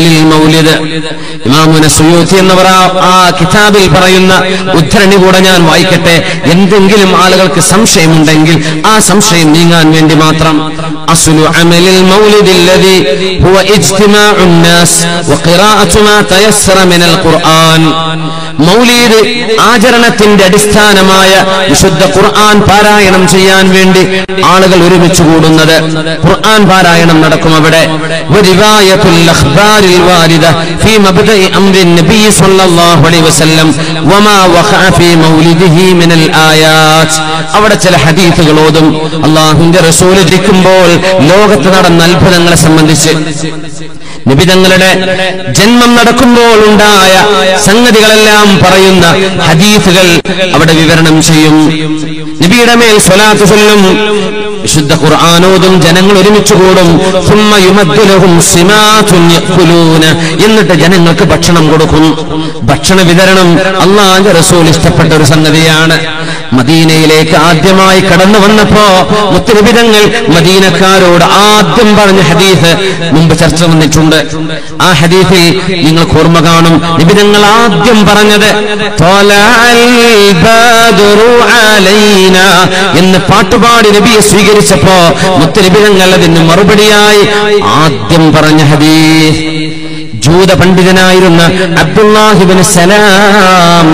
അമലിൽ മൗലിദ് ഇമാമുന സുയൂത്തി എന്നവർ ആ കിതാബിൽ പറയുന്ന ഉദ്ധരണി കൂടെ ഞാൻ വായിക്കട്ടെ. എന്തെങ്കിലും ആളുകൾക്ക് സംശയമുണ്ടെങ്കിൽ ആ സംശയം നീങ്ങാൻ വേണ്ടി മാത്രം. അസുലു അമലിൽ മൗലിദില്ലതി ഹുവ ഇജ്തിമാഉൻ നാസ് വഖിറാഅതു മാ തയസ്സറ മിനൽ ഖുർആൻ. മൗലീദ് ആചരണത്തിന്റെ അടിസ്ഥാനമായ വിശുദ്ധ ഖുർആൻ പാരായണം ചെയ്യാൻ വേണ്ടി ആളുകൾ ഒരുമിച്ച് കൂടുന്നത്. ഖുർആൻ പാരായണം നടക്കും അവിടെ. الْوَارِدَةِ فِي مَبْدَأِ أَمْرِ النَّبِيِّ صلى الله عليه وسلم وما وقع في مولده من الآيات അവിടെ ചില ഹദീസുകൾ ഓതും അള്ളാഹുവിന്റെ റസൂൽ ഇരിക്കുമ്പോൾ ലോകത്ത് നടന്ന അത്ഭുതങ്ങളെ സംബന്ധിച്ച് നിബിതങ്ങളുടെ ജന്മം നടക്കുമ്പോൾ ഉണ്ടായ സംഗതികളെല്ലാം പറയുന്ന ഹദീസുകൾ അവിടെ വിവരണം ചെയ്യും നബിയുടെ മേൽ സ്വലാത്ത് ചൊല്ലും. വിശുദ്ധ ഖുർആാനോദും ജനങ്ങൾ ഒരുമിച്ച് കൂടും. എന്നിട്ട് ജനങ്ങൾക്ക് ഭക്ഷണം കൊടുക്കും. ഭക്ഷണ വിതരണം അള്ളാന്റെ റസൂൽ ഇഷ്ടപ്പെട്ട ഒരു സംഗതിയാണ്. മദീനയിലേക്ക് ആദ്യമായി കടന്നു വന്നപ്പോ മുത്തരബിതങ്ങൾ മദീനക്കാരോട് ആദ്യം പറഞ്ഞ ഹദീസ് മുമ്പ് ചർച്ച വന്നിട്ടുണ്ട്. ആ ഹദീസിൽ നിങ്ങൾ ഓർമ്മ കാണും. നിബിതങ്ങൾ ആദ്യം പറഞ്ഞത് എന്ന് പാട്ടുപാടി നബിയെ സ്വീകരിച്ചപ്പോ മുത്തരബിതങ്ങൾ അതിന് മറുപടിയായി ആദ്യം പറഞ്ഞ ഹദീസ് ജൂത പണ്ഡിതനായിരുന്ന അബ്ദുല്ലാഹിബിന് സലാം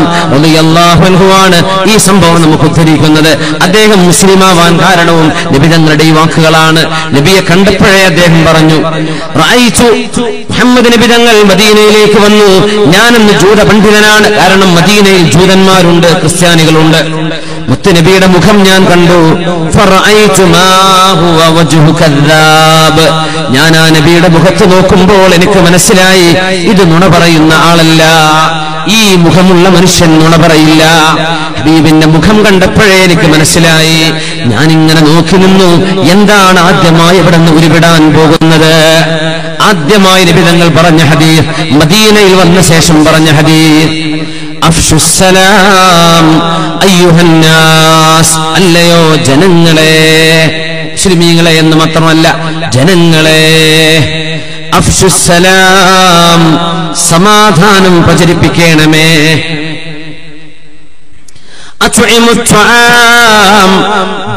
അൻഹുവാണ് ഈ സംഭവം നമുക്ക് ഉദ്ധരിക്കുന്നത്. അദ്ദേഹം മുസ്ലിമാവാൻ കാരണവും നബിതങ്ങളുടെ ഈ വാക്കുകളാണ്. നബിയെ കണ്ടപ്പോഴേ അദ്ദേഹം പറഞ്ഞു റഅയ്തു മുഹമ്മദ് നബിതങ്ങൾ മദീനയിലേക്ക് വന്നു. ഞാനെന്ന് ജൂത പണ്ഡിതനാണ്. കാരണം മദീനയിൽ ജൂതന്മാരുണ്ട് ക്രിസ്ത്യാനികളുണ്ട്. മുത്തുനബിയുടെ മുഖം ഞാൻ കണ്ടു. ഞാൻ ആ നബിയുടെ മുഖത്ത് നോക്കുമ്പോൾ എനിക്ക് മനസ്സിലായി ഇത് നുണ പറയുന്ന ആളല്ല. ഈ മുഖമുള്ള മനുഷ്യൻ നുണ പറയില്ല. ഹബീബിന്റെ മുഖം കണ്ടപ്പോഴേ എനിക്ക് മനസ്സിലായി ഞാൻ ഇങ്ങനെ നോക്കി നിന്നു. എന്താണ് ആദ്യമായി ഇവിടെ നിന്ന് ഉരുവിടാൻ പോകുന്നത്? ആദ്യമായി നബിതങ്ങൾ പറഞ്ഞ ഹദീസ് മദീനയിൽ വന്ന ശേഷം പറഞ്ഞ ഹദീസ് അഫ്ഷുസലാം അയ്യുഹന്നാസ് അല്ലയോ ജനങ്ങളെ. മുസ്ലിമീങ്ങളെ എന്ന് മാത്രമല്ല ജനങ്ങളെ. അഫ്ഷുസലാം സമാധാനം പ്രചരിപ്പിക്കണമേ.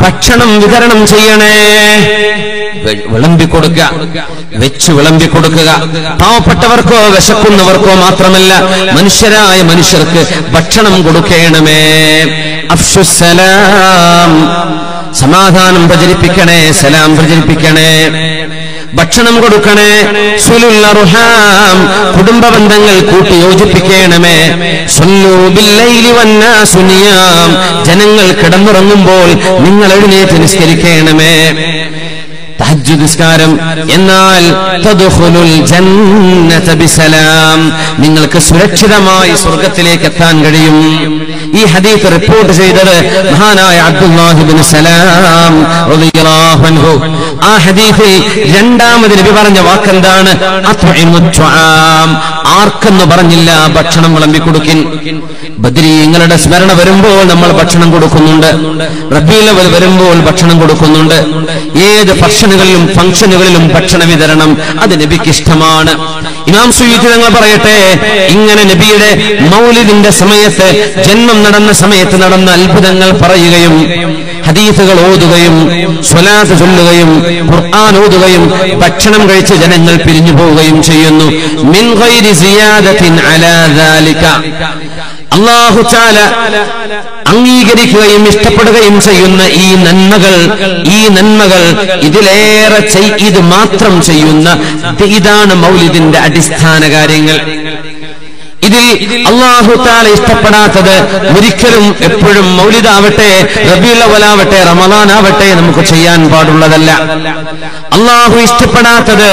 ഭക്ഷണം വിതരണം ചെയ്യണേ. വിളമ്പി കൊടുക്കുക വെച്ച് വിളമ്പി കൊടുക്കുക പാവപ്പെട്ടവർക്കോ വിശക്കുന്നവർക്കോ മാത്രമല്ല മനുഷ്യരായ മനുഷ്യർക്ക് ഭക്ഷണം കൊടുക്കണമേ. അഫ്ഷുസലാം സമാധാനം പ്രചരിപ്പിക്കണേ സലാം പ്രചരിപ്പിക്കണേ. ഭക്ഷണം കൊടുക്കണേ സുലുള്ള റുഹാം കുടുംബ ബന്ധങ്ങൾ കൂട്ടി യോജിപ്പിക്കണമേ. സ്വല്ലൂ ബില്ലൈലി വന്നാസു നിയാം. ജനങ്ങൾ കിടന്നുറങ്ങുമ്പോൾ നിങ്ങൾ എഴുന്നേറ്റ് നിസ്കരിക്കണമേ. തഹജ്ജുദ് നിസ്കാരം എന്നാൽ നിങ്ങൾക്ക് സുരക്ഷിതമായി സ്വർഗത്തിലേക്ക് എത്താൻ കഴിയും. ഈ ഹദീസ് റിപ്പോർട്ട് ചെയ്തത് മഹാനായ അബ്ദുല്ലാഹിബ്നു സലാം ആ ഹദീഫിൽ രണ്ടാമത് നബി പറഞ്ഞ വാക്കെന്താണ്? ആർക്കെന്ന് പറഞ്ഞില്ല ഭക്ഷണം വിളമ്പി കൊടുക്കിൻ. ബദ്രീങ്ങളുടെ സ്മരണ വരുമ്പോൾ നമ്മൾ ഭക്ഷണം കൊടുക്കുന്നുണ്ട്. റബീലവൽ വരുമ്പോൾ ഭക്ഷണം കൊടുക്കുന്നുണ്ട്. ഏത് ഫംഗ്ഷനുകളിലും ഫംഗ്ഷനുകളിലും ഭക്ഷണ വിതരണം അത് നബിക്ക് ഇഷ്ടമാണ്. ഇമാം സുയ്യിദ് ഞങ്ങൾ പറയട്ടെ ഇങ്ങനെ നബിയുടെ മൗലിദിന്റെ സമയത്ത് ജന്മം നടന്ന സമയത്ത് നടന്ന അത്ഭുതങ്ങൾ പറയുകയും ഹദീസുകൾ ഓതുകയും സ്വലാത്ത് ചൊല്ലുകയും ഖുർആൻ ഓതുകയും ഭക്ഷണം കഴിച്ച് ജനങ്ങൾ പിരിഞ്ഞു പോവുകയും ചെയ്യുന്നു. മിൻ അലാ അള്ളാഹു ചാല അംഗീകരിക്കുകയും ഇഷ്ടപ്പെടുകയും ചെയ്യുന്ന ഈ നന്മകൾ ഈ നന്മകൾ ഇതിലേറെ ഇത് മാത്രം ചെയ്യുന്ന ഇതാണ് മൗലിദിന്റെ അടിസ്ഥാന കാര്യങ്ങൾ. ഇതിൽ അള്ളാഹു താല ഇഷ്ടപ്പെടാത്തത് ഒരിക്കലും എപ്പോഴും മൗലിദാവട്ടെ റബീലവലാവട്ടെ റമദാനാവട്ടെ നമുക്ക് ചെയ്യാൻ പാടുള്ളതല്ല. അള്ളാഹു ഇഷ്ടപ്പെടാത്തത്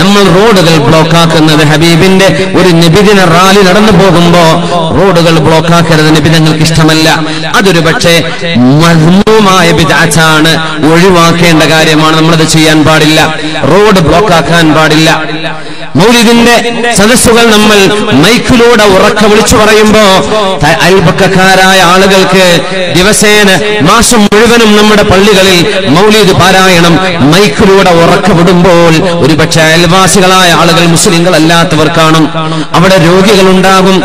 നമ്മൾ റോഡുകൾ ബ്ലോക്ക് ആക്കുന്നത് ഹബീബിന്റെ ഒരു നിബിദിന റാലി നടന്നു പോകുമ്പോ റോഡുകൾ ബ്ലോക്ക് ആക്കരുത് നിബിധങ്ങൾക്ക് ഇഷ്ടമല്ല. അതൊരു പക്ഷേ മർമ്മമായ ബിദാച്ചാണ് ഒഴിവാക്കേണ്ട കാര്യമാണ് നമ്മളത് ചെയ്യാൻ പാടില്ല. റോഡ് ബ്ലോക്ക് ആക്കാൻ പാടില്ല. മൗലിദിന്റെ സദസ്സുകൾ നമ്മൾ മൈക്കിലൂടെ ഉറക്ക വിളിച്ചു പറയുമ്പോ അയൽപക്കക്കാരായ ആളുകൾക്ക് ദിവസേന മാസം മുഴുവനും നമ്മുടെ പള്ളികളിൽ മൗലിദ് പാരായണം മൈക്കിലൂടെ ഉറക്ക വിടുമ്പോൾ ഒരുപക്ഷെ അയൽവാസികളായ ആളുകൾ മുസ്ലിങ്ങൾ അല്ലാത്തവർ കാണും. അവിടെ രോഗികളുണ്ടാകും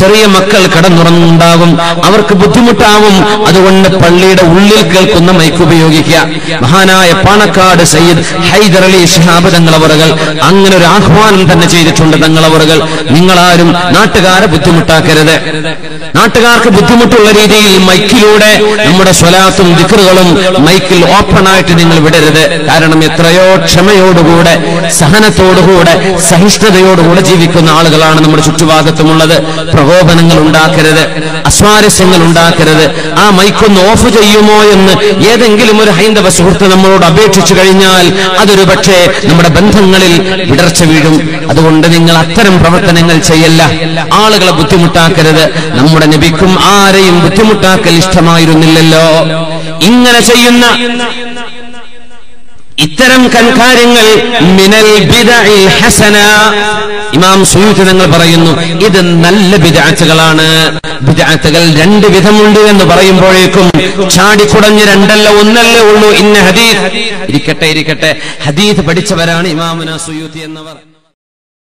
ചെറിയ മക്കൾ കടന്നുറങ്ങുണ്ടാകും അവർക്ക് ബുദ്ധിമുട്ടാവും. അതുകൊണ്ട് പള്ളിയുടെ ഉള്ളിൽ കേൾക്കുന്ന മൈക്ക് ഉപയോഗിക്കുക. മഹാനായ പാണക്കാട് സയ്യിദ് ഹൈദർ അലി ഷിഹാബ് തങ്ങളവറുകൾ അങ്ങനെ ഒരു ആഹ്വാനം തന്നെ ചെയ്തിട്ടുണ്ട് തങ്ങളവറുകൾ. നിങ്ങളാരും നാട്ടുകാരെ ബുദ്ധിമുട്ടാക്കരുത്. നാട്ടുകാർക്ക് ബുദ്ധിമുട്ടുള്ള രീതിയിൽ മൈക്കിലൂടെ നമ്മുടെ സ്വലാത്തും ദിക്കറുകളും മൈക്കിൽ ഓപ്പൺ ആയിട്ട് നിങ്ങൾ വിടരുത്. കാരണം എത്രയോ ക്ഷമയോടുകൂടെ സഹനത്തോടുകൂടെ സഹിഷ്ണുതയോടുകൂടെ ജീവിക്കുന്ന ആളുകളാണ് നമ്മുടെ ചുറ്റുഭാഗത്തുമുള്ളത്. പ്രകോപനങ്ങൾ ഉണ്ടാക്കരുത്. അസ്വാരസ്യങ്ങൾ ഉണ്ടാക്കരുത്. ആ മൈക്കൊന്ന് ഓഫ് ചെയ്യുമോ എന്ന് ഏതെങ്കിലും ഒരു ഹൈന്ദവ സുഹൃത്ത് നമ്മളോട് അപേക്ഷിച്ചു കഴിഞ്ഞാൽ അതൊരു പക്ഷേ നമ്മുടെ ബന്ധങ്ങളിൽ വിടർച്ച വീഴും. അതുകൊണ്ട് നിങ്ങൾ അത്തരം പ്രവർത്തനങ്ങൾ ചെയ്യല്ല. ആളുകളെ ബുദ്ധിമുട്ടാക്കരുത്. നമ്മുടെ നബിക്കും ആരെയും ബുദ്ധിമുട്ടാക്കൽ ഇഷ്ടമായിരുന്നില്ലല്ലോ. ഇങ്ങനെ ചെയ്യുന്ന ഇത്തരം കൺകാര്യങ്ങൾ മിനൽ ഹസന. ഇമാം സുയൂത്ത് തങ്ങൾ പറയുന്നു ഇത് നല്ല ബിദഅത്തുകളാണ്. ബിദഅത്തുകൾ രണ്ട് വിധമുണ്ട് എന്ന് പറയുമ്പോഴേക്കും ചാടിക്കുടഞ്ഞ് രണ്ടല്ല ഒന്നല്ലേ ഉള്ളൂ. ഇന്ന ഹദീസ്. ഇരിക്കട്ടെ ഇരിക്കട്ടെ. ഹദീസ് പഠിച്ചവരാണ് ഇമാമുന സുയൂത്തി എന്നവർ.